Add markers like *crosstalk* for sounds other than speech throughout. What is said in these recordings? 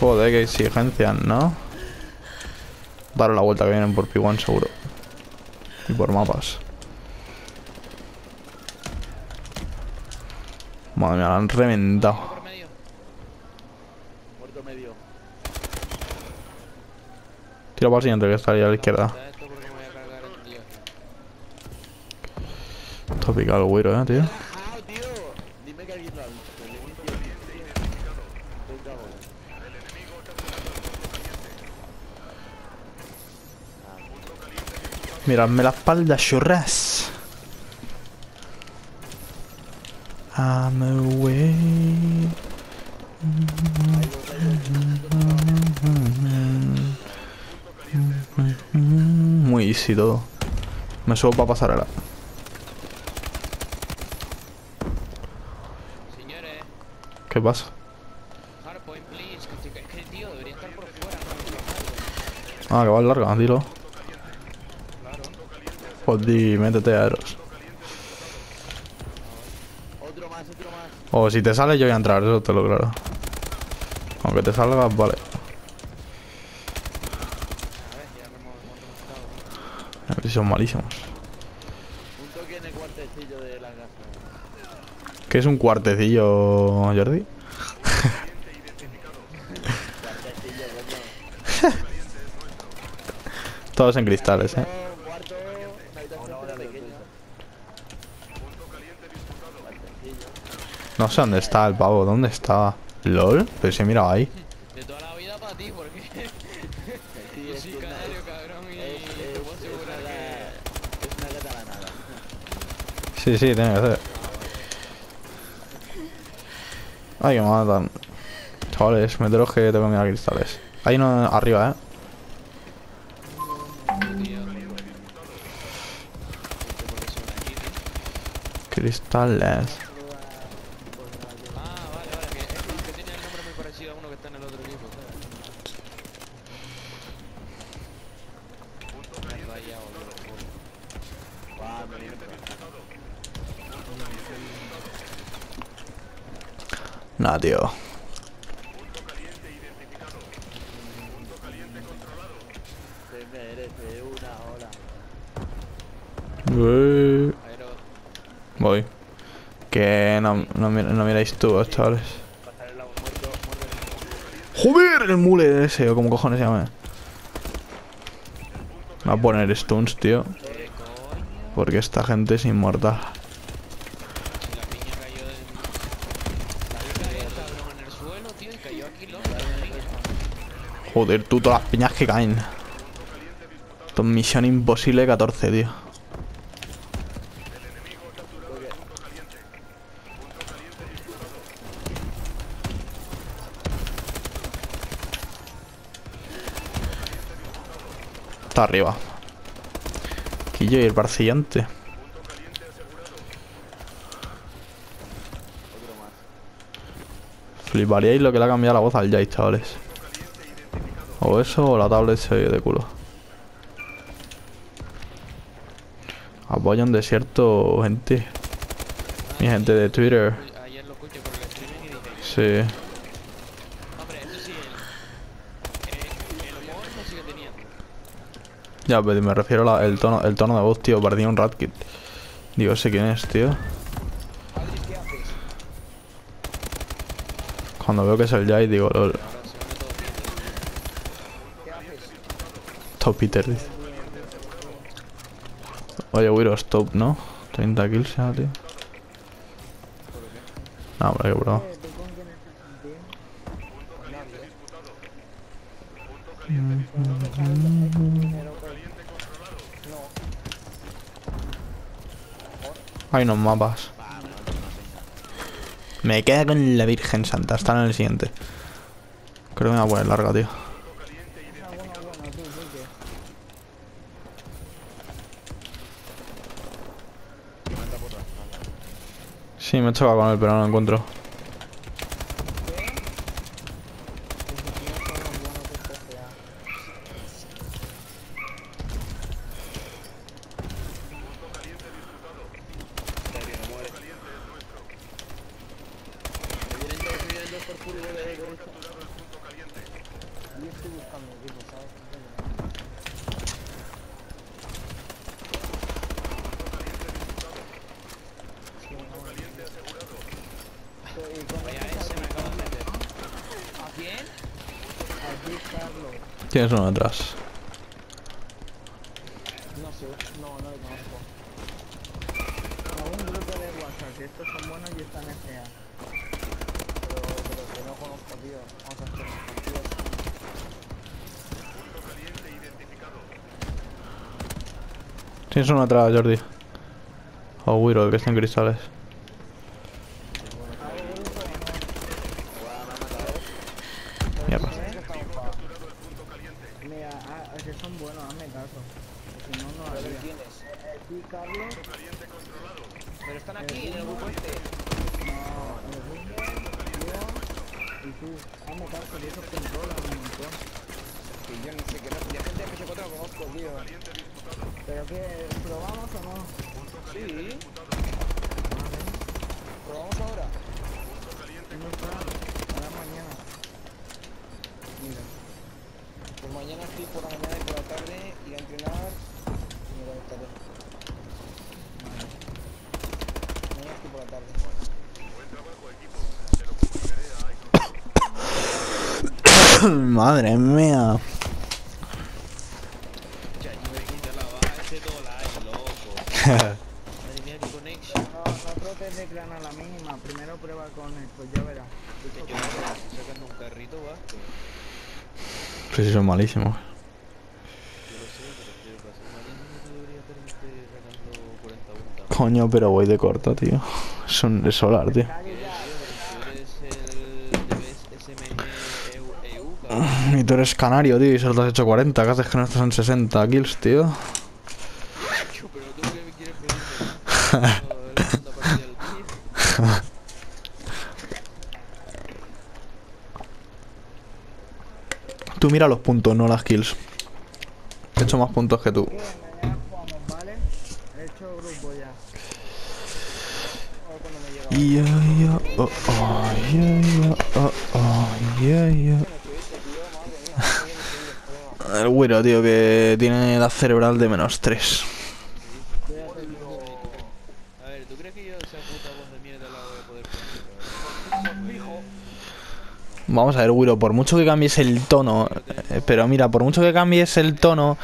Joder, qué exigencias, ¿no? Dar la vuelta que vienen por P1 seguro. Y por mapas. Madre mía, la han reventado. Muerto medio. Tira para el siguiente que estaría a la izquierda. Está picado el güiro, eh, tío. ¡Ah, tío! Dime que alguien lo ha visto. Le he visto. Estoy cagado. Miradme la espalda, churras. I'm away. Muy easy todo. Me subo para pasar ahora. ¿Qué pasa? Ah, que va larga, dilo. Di, métete a Eros. Otro más, otro más. O si te sale yo voy a entrar, eso te lo claro. Aunque te salga, vale. A ver, si son malísimos. Un toque en el cuartecillo de la casa. ¿Qué es un cuartecillo, Jordi? *laughs* Todos en cristales, eh. Un cuarto, una habitación pero pequeña. Cuartecillo. No sé dónde está el pavo, ¿dónde está? ¿LOL? Pero si he mirado ahí. De toda la vida para ti, porque Sí, yo soy canario, cabrón, y te puedo asegurar una, que... es una catalanada. Sí, sí, tiene que ser. Ay, que me matan. Chavales, meteros que tengo que mirar cristales. Hay uno arriba, eh. Cristales. Ah, vale, vale, que, es que tiene el nombre muy parecido a uno que está en el otro equipo. Se merece una. Pero, Voy. Que no, no, no miráis tú, chavales. Pasar el agua muerto, muerto. ¡Joder! El mule ese, o como cojones se llama. Va a poner stuns, tío. Porque esta gente es inmortal. Joder, tú, todas las piñas que caen. Esto es misión imposible 14, tío. Está arriba. Quillo y el barcillante. Fliparíais lo que le ha cambiado la voz al Jay, chavales. O eso o la tablet se de culo. Apoyo en desierto, gente. Mi gente de Twitter. Ayer lo escuché por el streaming y dije, Sí. hombre, eso sí, el, el, el humor lo sigue teniendo. Ya, pero me refiero al tono, el tono de voz, tío. Parecía un Ratkit. Digo, sé quién es, tío. Cuando veo que es el Jay, digo, lol. Top Peter, dice. Oye, Wiro, stop, ¿no? 30 kills ya, tío. No, hombre, que bro. Hay unos mapas. Me queda con la Virgen Santa. Están en el siguiente. Creo que me voy a poner larga, tío. Sí, me he chocado con él, pero no lo encuentro. yo estoy buscando un equipo, ¿sabes? Sí, no, no. Estoy, Vaya me de meter. ¿A quién? Aquí Tienes uno atrás. No sé, no, no lo conozco. A un grupo de WhatsApp, que estos son buenos y están FA. Pero, pero que no conozco, tío. Vamos a hacer Tienes uno detrás, Jordi. O Wiro, el que está en cristales. Que son buenos, hazme caso. Si no, no ¿Pero están aquí, en el grupo este. No, el y tú. Hazme caso, que esos controlan un montón. Que yo no sé qué no. Gente de PS4 lo conozco, tío. ¿Pero qué? ¿Probamos o no? Sí. Vale. Probamos ahora. No está. Ahora mañana. Mira. Pues mañana estoy por la mañana y por la tarde. Ir a entrenar. Y me conectaré. Mañana estoy por la tarde. *coughs* Madre mía. Ya, yo me quita la baja ese dólar, loco. Madre mía, qué connection. No, no trates de clan a la mínima. Primero prueba con esto, ya verás. Yo sacando un carrito vasco. Pues sacando 40 vueltas. Coño, pero voy de corto, tío. Son de solar, tío. El. Y tú eres canario, tío, y solo te has hecho 40. ¿Qué haces que no estás en 60 kills, tío? Macho, pero tú que me quieres pedir la segunda partida del día. Tú mira los puntos, no las kills. He hecho más puntos que tú. Oh, oh, oh, oh. *laughs* El güero, tío, que tiene edad cerebral de menos 3. Vamos a ver, Wiro, por mucho que cambies el tono, eh, pero mira, por mucho que cambies el tono,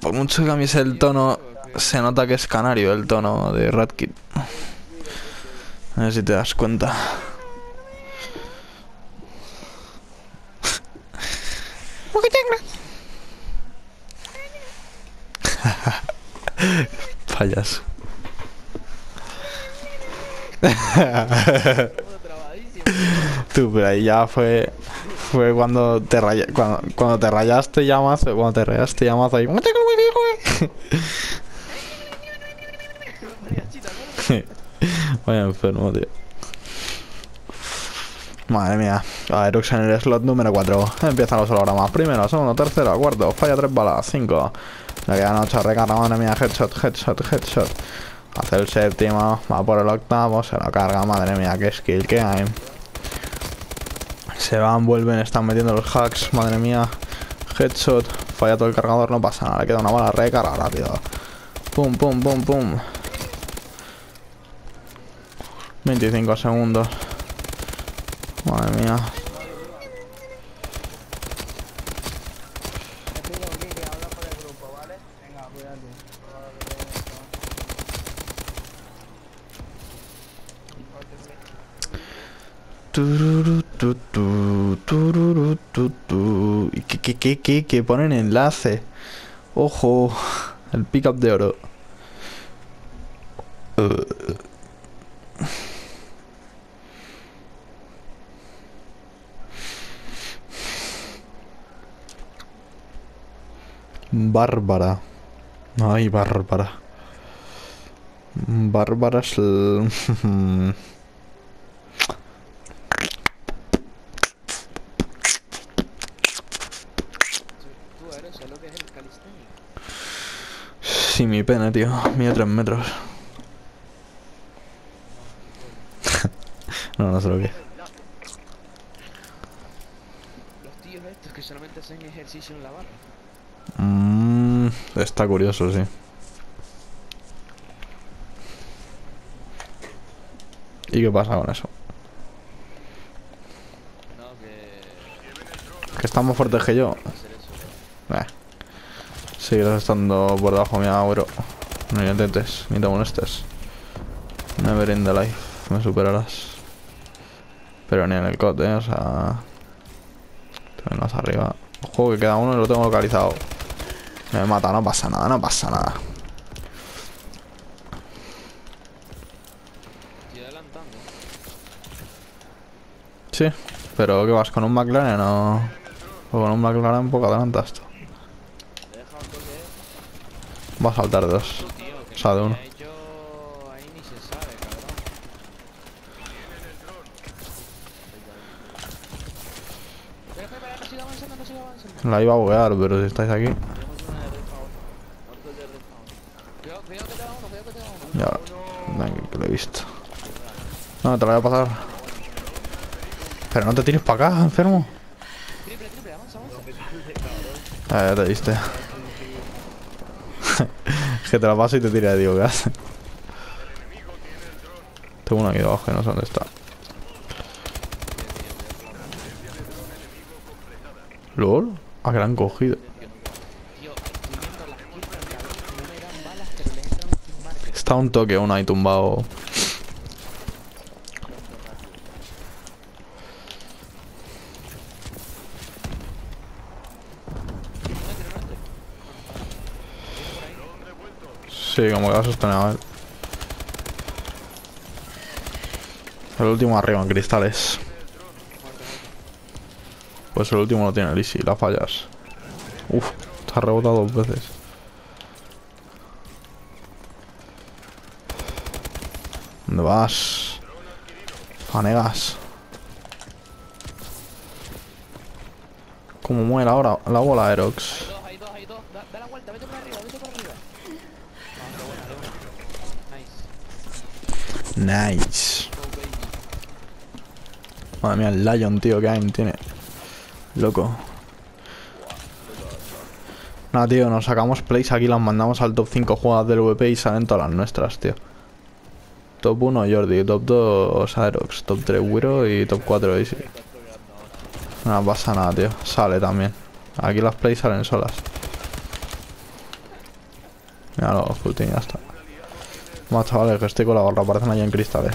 por mucho que cambies el tono, se nota que es canario el tono de Radkit. A ver si te das cuenta. *laughs* Payaso. Tú, pero ahí ya fue. Fue cuando te raya, cuando, cuando te rayaste llamas, cuando te rayaste llamas ahí. *laughs* Vaya enfermo, tío. Madre mía. A ver, en el slot número 4. Empiezan los hologramas. Primero, segundo, tercero, cuarto. Falla 3 balas. 5. Le quedan 8. Recarga, madre mía. Headshot, headshot, headshot. Hace el séptimo. Va por el octavo. Se lo carga. Madre mía, qué skill que hay. Se van, vuelven, están metiendo los hacks. Madre mía. Headshot. Falla todo el cargador. No pasa nada. Le queda una bala. Recarga rápido. Pum, pum, pum, pum. 25 segundos. Madre mía. Te pido aquí que habla por el grupo, ¿vale? Venga, cuídate. Tururu, tu, tu, tururu, tu, tu. ¿Y qué, qué, qué, qué? Que ponen enlace. Ojo. El pickup de oro. Bárbara. Ay, Bárbara. Bárbara es *laughs* el... Tú eres, ¿sabes lo que es el calisthenics? Mi pene, tío. Mide 3 metros. *laughs* no, no sé lo que es. Los tíos estos que solamente hacen ejercicio en la barra. Mm, está curioso, sí. ¿Y qué pasa con eso? No, que Están más fuertes que yo. Sigues estando por debajo mía, bro. No intentes, ni te molestes. Never in the life. Me superarás. Pero ni en el COD, eh. O sea. Te vengas arriba. Ojo que queda uno y lo tengo localizado. Me mata, no pasa nada, no pasa nada. Sí, pero ¿qué vas? ¿Con un McLaren o...? O con un McLaren poco adelantas tú. He dejado un toque, eh. Va a saltar dos. O sea, de lo uno. La iba a buguear, pero si estáis aquí... Ya, que lo he visto. No, te la voy a pasar. Pero no te tires para acá, enfermo. Ah, ya te viste. *laughs* Que te la paso y te tira, digo, ¿qué hace? Tengo uno aquí debajo que no sé dónde está. ¿Lol? Ah, que la han cogido. Está un toque uno ahí tumbado. Sí, como que va a él. El último arriba en cristales. Pues el último lo tiene el Easy, la fallas. Uf, te ha rebotado dos veces. ¿Dónde vas? Fanegas. ¿Cómo muere ahora la bola, Aerox? Hay dos, hay dos, hay dos. Da, da la vuelta, vete por arriba, vete por arriba. Ah, qué buena, de una. Nice. Madre mía, el Lion, tío, que aim tiene. Loco. Nada, tío, nos sacamos plays aquí, las mandamos al top 5 jugadas del VP y salen todas las nuestras, tío. Top 1 Jordi, top 2 Aerox, top 3 Wiro y top 4 Easy. No pasa nada, tío. Sale también. Aquí las plays salen solas. Mira, lo full team, ya está. Más chavales, que estoy con la barra, aparecen ahí en cristales.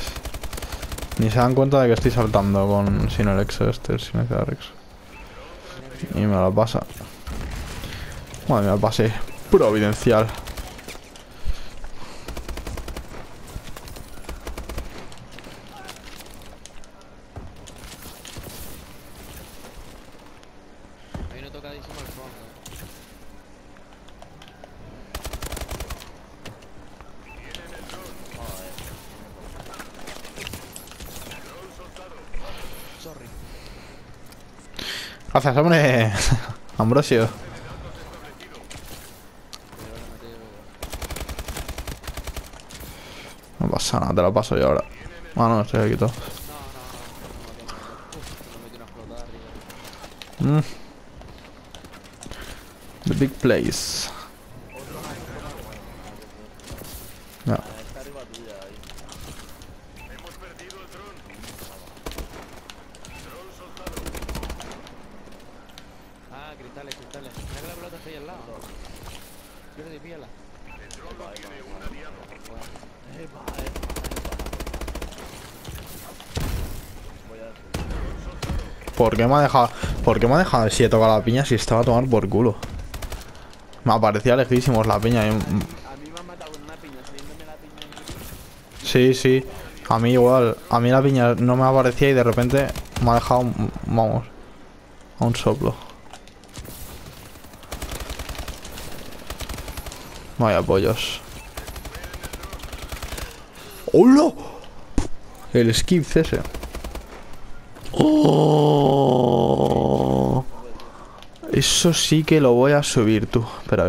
Ni se dan cuenta de que estoy saltando con sin el ex este, sin el. Y me la pasa. Madre mía, el pase providencial. Hay uno tocadísimo al fondo. Sorry. Gracias, hombre. *laughs* Ambrosio. No pasa nada, te la paso yo ahora. Ah, no, estoy aquí todo. No, no, no. No. Mm. The big place. Ya. Está arriba tuya ahí. Ah, cristales, cristales. Mira que la pelota está ahí al lado. Pierde, píala. ¿Por qué me ha dejado? ¿Por qué me ha dejado si he tocado la piña si estaba a tomar por culo? Me aparecía lejísimos la piña. y- A mí me han matado con una piña, saliéndome la piña Sí, sí. A mí igual. A mí la piña no me aparecía y de repente me ha dejado, vamos, a un soplo. Vaya pollos. ¡Hola! El skip ese. ¡Oh! Eso sí que lo voy a subir tú. Espera,